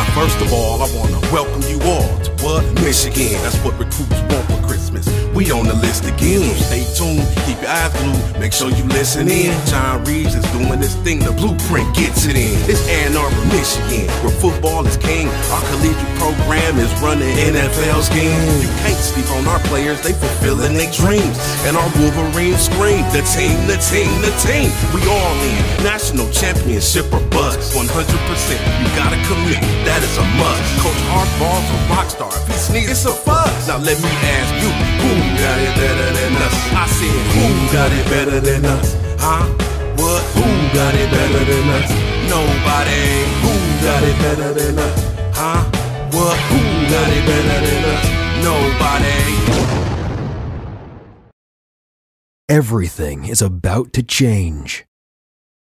Now, first of all, I wanna welcome you all to what? Michigan. That's what recruits want for Christmas. We on the list again. So stay tuned, keep your eyes glued, make sure you listen in. John Reeves is doing this thing, the blueprint gets it in. It's Ann Arbor, Michigan, where football is king. Our collegiate program is running NFL's game. You can't sleep on our players, they fulfilling their dreams. And our Wolverines scream, the team, the team, the team. We all in. National championship or bust. 100%, you gotta commit, that is a must. Coach Harbaugh's a rock star. If he sneezes, it's a fuss. Now let me ask you, who got it better than us? I said, who got it better than us? Huh? What? Who got it better than us? Nobody. Who got it better than us? Huh? What? Who got it better than us? Nobody. Everything is about to change.